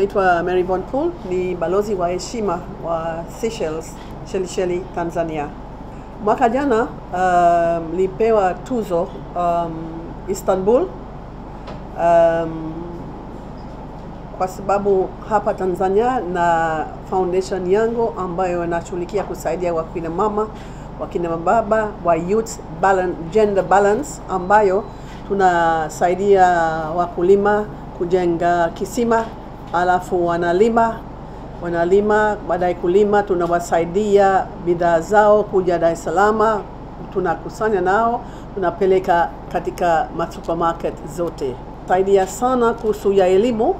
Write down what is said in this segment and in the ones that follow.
naitwa Mary Von Pool, ni balozi wa heshima wa Seychelles, Shelisheli, Tanzania. Mwaka jana um, nilipewa tuzo um, Istanbul um, kwa sababu hapa Tanzania na foundation yangu ambayo inashughulikia kusaidia wakina mama, wakina mababa wa youth balance, gender balance ambayo tunasaidia wakulima kujenga kisima, alafu wanalima wanalima, baadaye kulima, tunawasaidia bidhaa zao kuja Dar es Salaam, tunakusanya nao, tunapeleka katika masupermarket zote. Saidia sana kuhusu ya elimu.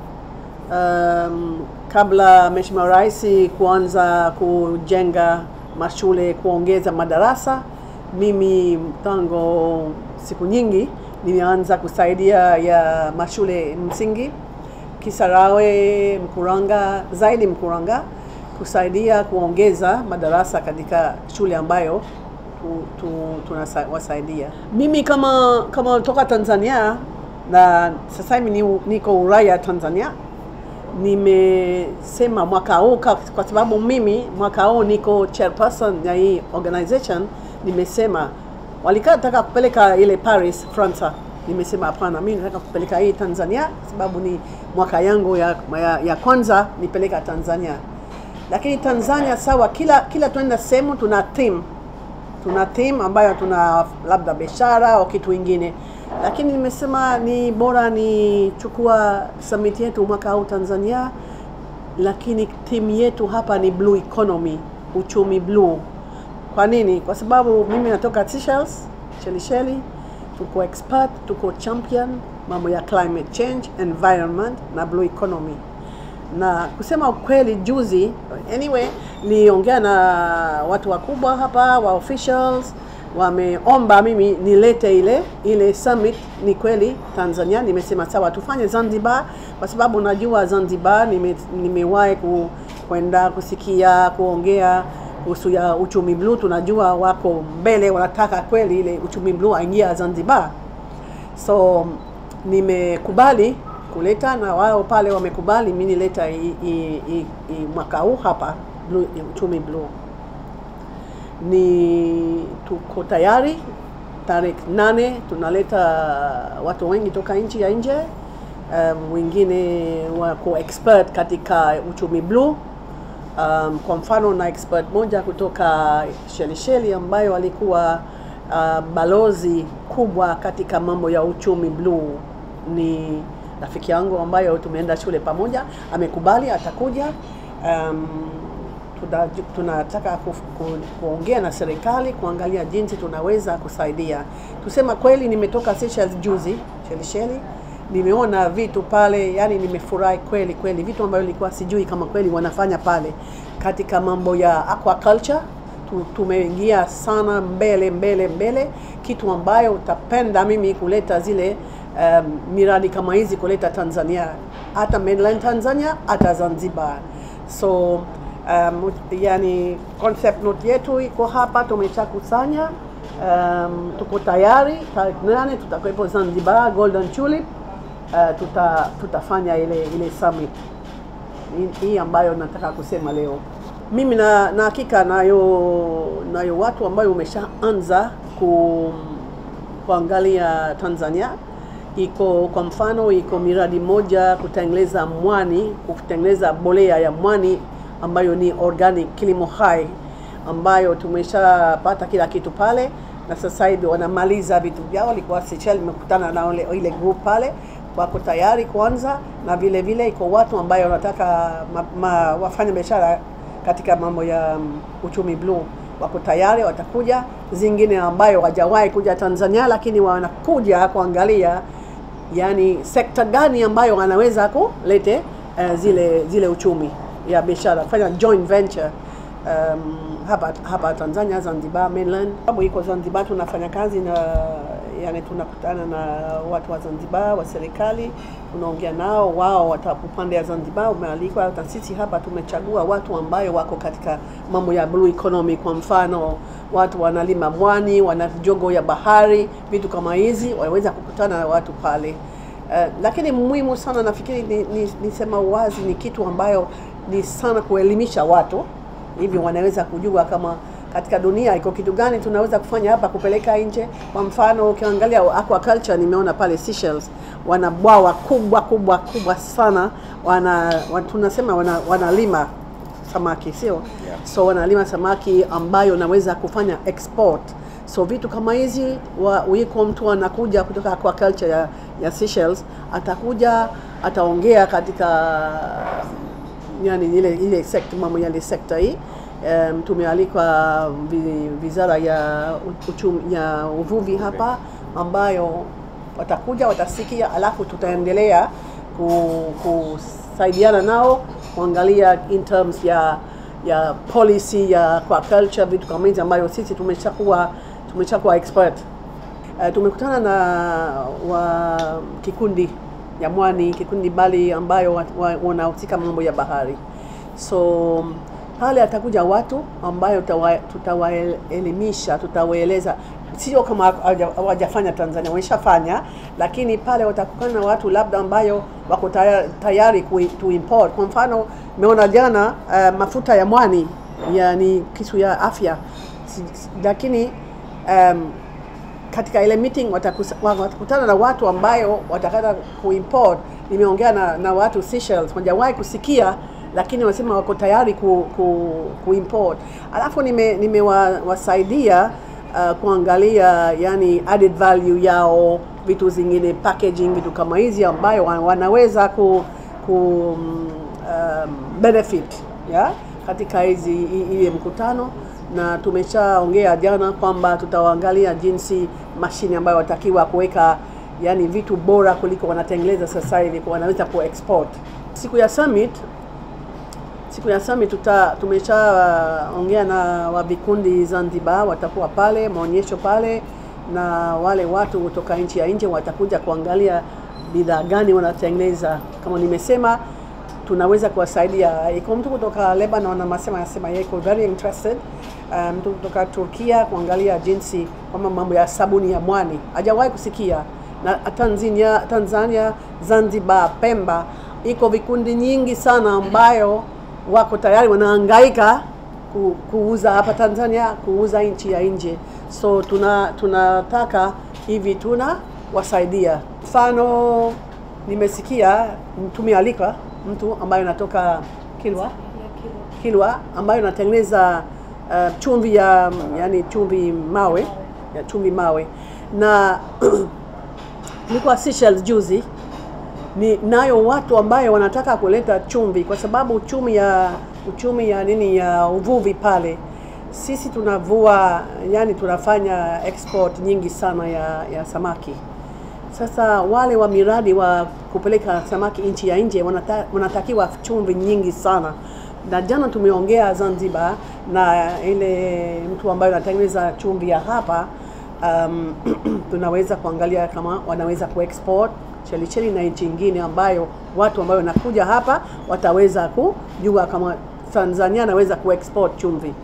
Um, kabla Mheshimiwa Rais kuanza kujenga mashule, kuongeza madarasa, mimi tango siku nyingi nimeanza kusaidia ya mashule msingi Kisarawe, Mkuranga, zaidi Mkuranga, kusaidia kuongeza madarasa katika shule ambayo tu, tu, tunawasaidia. Mimi kama kama toka Tanzania na sasa hivi niko Ulaya Tanzania, nimesema mwaka huu kwa sababu mimi mwaka huu niko chairperson ya hii organization, nimesema walikataka kupeleka ile Paris France, nimesema hapana, mimi nataka kupeleka hii Tanzania sababu ni mwaka yangu ya, ya, ya kwanza nipeleka Tanzania. Lakini Tanzania sawa, kila kila tuenda sehemu tuna team tuna team ambayo tuna labda biashara au kitu ingine, lakini nimesema ni bora ni chukua summit yetu mwaka huu Tanzania, lakini team yetu hapa ni blue economy, uchumi blue. Kwa nini? Kwa sababu mimi natoka Seychelles, Shelisheli, tuko expert, tuko champion mambo ya climate change, environment na blue economy. Na kusema ukweli, juzi anyway, niliongea na watu wakubwa hapa wa officials, wameomba mimi nilete ile ile summit. Ni kweli Tanzania, nimesema sawa, tufanye Zanzibar kwa sababu najua Zanzibar nime, nimewahi ku, kwenda kusikia kuongea kuhusu ya uchumi bluu Tunajua wako mbele, wanataka kweli ile uchumi bluu aingia Zanzibar, so nimekubali kuleta na wao pale wamekubali mi nileta mwaka huu hapa blue, uchumi bluu Ni tuko tayari, tarehe nane tunaleta watu wengi toka nchi ya nje, um, wengine wako expert katika uchumi blue. Um, kwa mfano na expert moja kutoka Shelisheli ambayo alikuwa uh, balozi kubwa katika mambo ya uchumi bluu Ni rafiki yangu ambayo tumeenda shule pamoja, amekubali atakuja. Um, tunataka ku, ku, kuongea na serikali kuangalia jinsi tunaweza kusaidia. Tusema kweli, nimetoka Seychelles juzi Shelisheli nimeona vitu pale, yani nimefurahi kweli kweli, vitu ambavyo nilikuwa sijui kama kweli wanafanya pale katika mambo ya aquaculture. Tumeingia sana mbele mbele mbele, kitu ambayo utapenda mimi kuleta zile um, miradi kama hizi kuleta Tanzania, hata mainland Tanzania, hata Zanzibar. So um, yani concept note yetu iko hapa, tumeshakusanya um, tuko tayari. Tarehe nane tutakuwepo Zanzibar Golden Tulip. Uh, tuta, tutafanya ile ile summit hii ambayo nataka kusema leo. Mimi na, na hakika nayo nayo watu ambayo umeshaanza ku, kuangalia Tanzania. Iko kwa mfano, iko miradi moja kutengeneza mwani, kutengeneza bolea ya mwani ambayo ni organic, kilimo hai, ambayo tumeshapata kila kitu pale, na sasa hivi wanamaliza vitu vyao. Walikuwa Seychelles, nimekutana na ile group pale wako tayari kwanza, na vile vile iko watu ambayo wanataka wafanya biashara katika mambo ya um, uchumi bluu wako tayari, watakuja. Zingine ambayo wajawahi kuja Tanzania, lakini wanakuja kuangalia yani sekta gani ambayo wanaweza kulete uh, zile zile uchumi ya biashara, fanya joint venture um, hapa hapa Tanzania, Zanzibar mainland. Sababu iko Zanzibar, tunafanya kazi na yani, tunakutana na watu wa Zanzibar wa serikali, tunaongea nao, wao wata upande ya Zanzibar umealikwa. Hata sisi hapa tumechagua watu ambayo wako katika mambo ya blue economy. Kwa mfano, watu wanalima mwani, wana jogo ya bahari, vitu kama hizi, waweza kukutana na watu pale. Uh, lakini muhimu sana nafikiri ni, ni, nisema wazi ni kitu ambayo ni sana kuelimisha watu hivi wanaweza kujua kama katika dunia iko kitu gani tunaweza kufanya hapa kupeleka nje. Kwa mfano ukiangalia aquaculture, nimeona pale Seychelles wana bwawa kubwa kubwa kubwa sana, wana, wana tunasema wana, wanalima samaki sio? Yeah. So wanalima samaki ambayo naweza kufanya export. So vitu kama hizi wiko mtu anakuja kutoka aquaculture ya, ya Seychelles atakuja ataongea katika yani ile ile sekta mambo ya ile sekta hii um, tumealikwa wizara ya uchumi, ya uvuvi hapa ambayo watakuja watasikia, alafu tutaendelea kusaidiana nao kuangalia in terms ya ya policy ya kwa culture, vitu kama hizi ambayo sisi tumeshakuwa tumeshakuwa expert. Uh, tumekutana na wa kikundi ya mwani kikundi Bali ambayo wa- wa- wanahusika mambo ya bahari, so pale atakuja watu ambayo tutawaelimisha, tutawaeleza, sio kama hawajafanya Tanzania, wameshafanya, lakini pale watakutana na watu labda ambayo wako tayari, tayari ku, to import. Kwa mfano meona jana uh, mafuta ya mwani yani kitu ya afya si, si, lakini um, katika ile meeting watakutana na watu ambayo watakata kuimport. Nimeongea na, na watu Seychelles, hawajawahi kusikia lakini wanasema wako tayari ku, ku, kuimport. Alafu nimewasaidia nime wa, uh, kuangalia yani added value yao, vitu zingine packaging, vitu kama hizi ambayo wanaweza ku, ku um, benefit yeah? katika hizi ile mkutano na tumeshaongea jana kwamba tutawaangalia jinsi mashine ambayo watakiwa kuweka yani vitu bora kuliko wanatengeneza sasa hivi kwa wanaweza ku export. Siku ya summit siku ya Sami tuta tumeshaongea na wa vikundi Zanzibar, watakuwa pale maonyesho pale, na wale watu kutoka nchi ya nje watakuja kuangalia bidhaa gani wanatengeneza. Kama nimesema, tunaweza kuwasaidia. Iko mtu kutoka Lebanon anasema anasema yeye iko very interested, mtu um, kutoka Turkia kuangalia jinsi kama mambo ya sabuni ya mwani hajawahi kusikia na Tanzania, Tanzania, Zanzibar, Pemba iko vikundi nyingi sana ambayo wako tayari wanahangaika ku, kuuza hapa Tanzania, kuuza nchi ya nje. So tuna tunataka hivi tuna wasaidia. Mfano nimesikia tumealika mtu ambaye anatoka Kilwa Kilwa ambayo anatengeneza uh, chumvi ya yani chumvi mawe ya chumvi mawe na nilikuwa Seychelles juzi ni nayo watu ambayo wanataka kuleta chumvi kwa sababu uchumi ya uchumi ya nini ya uvuvi pale sisi tunavua yani tunafanya export nyingi sana ya, ya samaki. Sasa wale wa miradi wa kupeleka samaki nchi ya nje wanata, wanatakiwa chumvi nyingi sana. Na jana tumeongea Zanzibar na ile mtu ambaye anatengeneza chumvi ya hapa um, tunaweza kuangalia kama wanaweza kuexport Chelicheli na nchi nyingine ambayo watu ambayo wanakuja hapa wataweza kujua kama Tanzania anaweza kuexport chumvi.